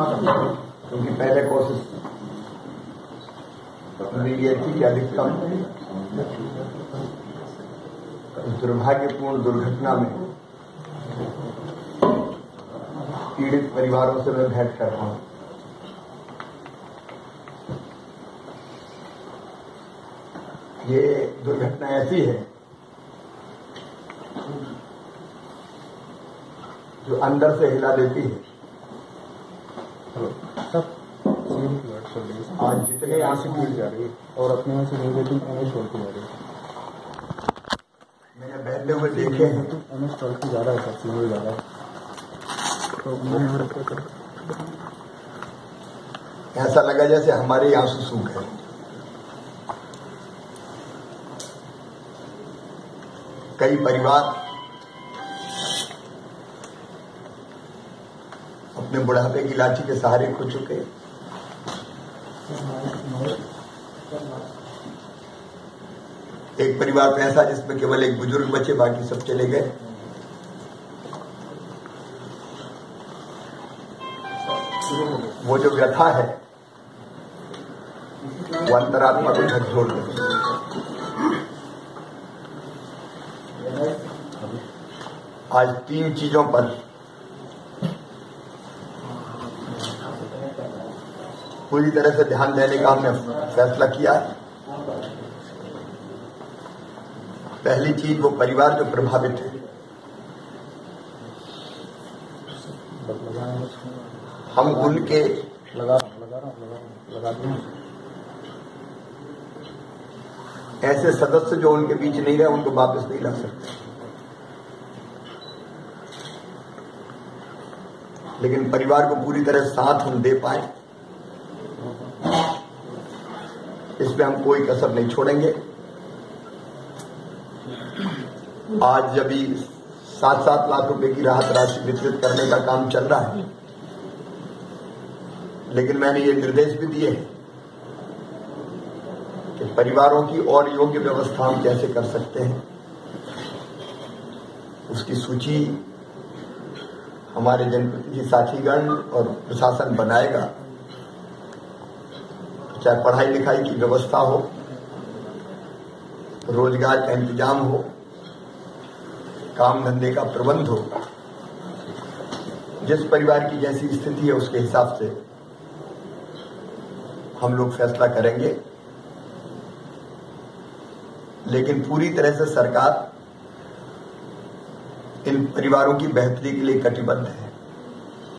क्योंकि पहले कोशिश मेरी ये थी कि अधिकतम दुर्भाग्यपूर्ण दुर्घटना में पीड़ित परिवारों से मैं भेंट कर पाऊँ ये दुर्घटना ऐसी है जो अंदर से हिला देती है। आज जितने आँसू गिर जा रही है और अपने यहाँ से एम एस जा रही है। हुए देखे। हैं एम एस ट्वेल्टी जा रहा है सर सीनियर जा रहा है। तो मैं यहाँ कर ऐसा लगा जैसे हमारे ही आँसू सूख गए। कई परिवार अपने बुढ़ापे की लाठी के सहारे खो चुके। एक परिवार तो ऐसा जिसमें केवल एक बुज़ुर्ग बचे, बाकी सब चले गए। वो जो व्यथा है, वो अंतरात्मा को झकझोर आज तीन चीज़ों पर पूरी तरह से ध्यान देने का हमने फैसला किया। है पहली चीज़ वो परिवार जो प्रभावित है। हम उनके लगा लगा लगा ऐसे सदस्य जो उनके बीच नहीं रहे, उनको वापस नहीं ला सकते। लेकिन परिवार को पूरी तरह साथ हम दे पाए। इसमें हम कोई कसर नहीं छोड़ेंगे। आज जब सात सात लाख रुपए की राहत राशि वितरित करने का काम चल रहा है। लेकिन मैंने ये निर्देश भी दिए हैं कि परिवारों की और योग्य व्यवस्था हम कैसे कर सकते हैं। उसकी सूची हमारे जनप्रतिनिधि साथीगण और प्रशासन बनाएगा। चाहे पढ़ाई लिखाई की व्यवस्था हो, रोज़गार का इंतज़ाम हो, काम धंधे का प्रबंध हो, जिस परिवार की जैसी स्थिति है उसके हिसाब से हम लोग फैसला करेंगे। लेकिन पूरी तरह से सरकार इन परिवारों की बेहतरी के लिए कटिबद्ध है।